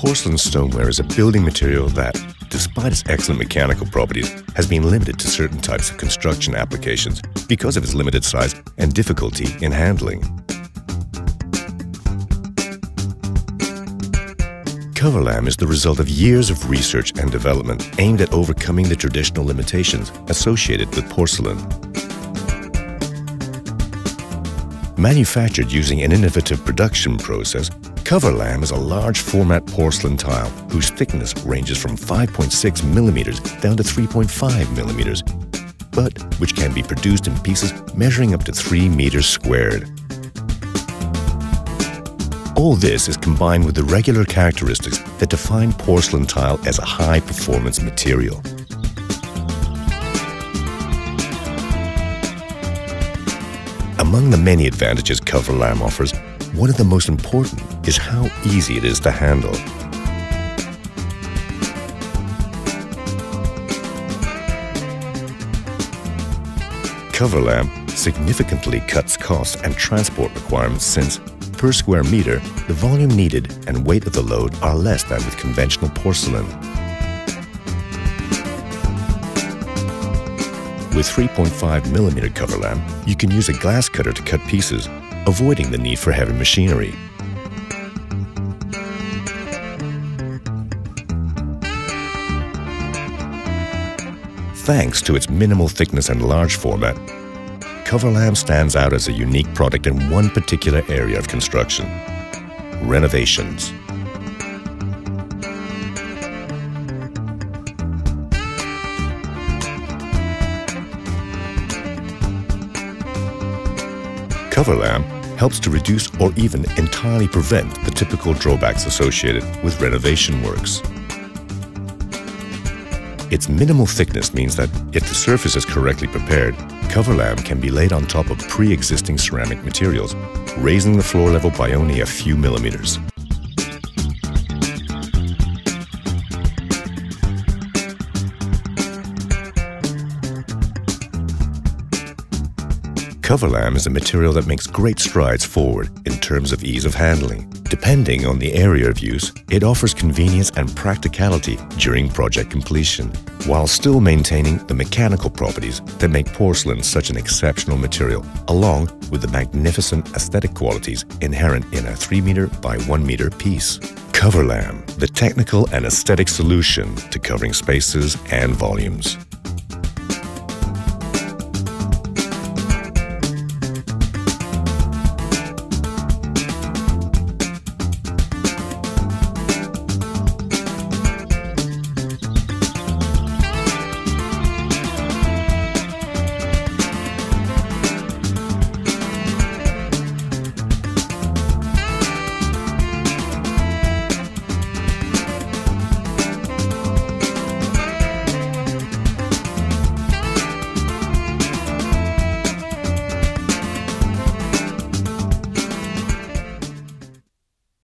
Porcelain stoneware is a building material that, despite its excellent mechanical properties, has been limited to certain types of construction applications because of its limited size and difficulty in handling. Coverlam is the result of years of research and development aimed at overcoming the traditional limitations associated with porcelain. Manufactured using an innovative production process, Coverlam is a large format porcelain tile whose thickness ranges from 5.6 millimeters down to 3.5 millimeters, but which can be produced in pieces measuring up to 3 meters squared. All this is combined with the regular characteristics that define porcelain tile as a high-performance material. Among the many advantages Coverlam offers, one of the most important is how easy it is to handle. Coverlam significantly cuts costs and transport requirements since per square meter, the volume needed and weight of the load are less than with conventional porcelain. With 3.5mm Coverlam, you can use a glass cutter to cut pieces, avoiding the need for heavy machinery. Thanks to its minimal thickness and large format, Coverlam stands out as a unique product in one particular area of construction, renovations. Coverlam helps to reduce or even entirely prevent the typical drawbacks associated with renovation works. Its minimal thickness means that if the surface is correctly prepared, Coverlam can be laid on top of pre-existing ceramic materials, raising the floor level by only a few millimeters. Coverlam is a material that makes great strides forward in terms of ease of handling. Depending on the area of use, it offers convenience and practicality during project completion, while still maintaining the mechanical properties that make porcelain such an exceptional material, along with the magnificent aesthetic qualities inherent in a 3 meter by 1 meter piece. Coverlam, the technical and aesthetic solution to covering spaces and volumes.